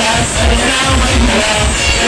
love, but it's not my love.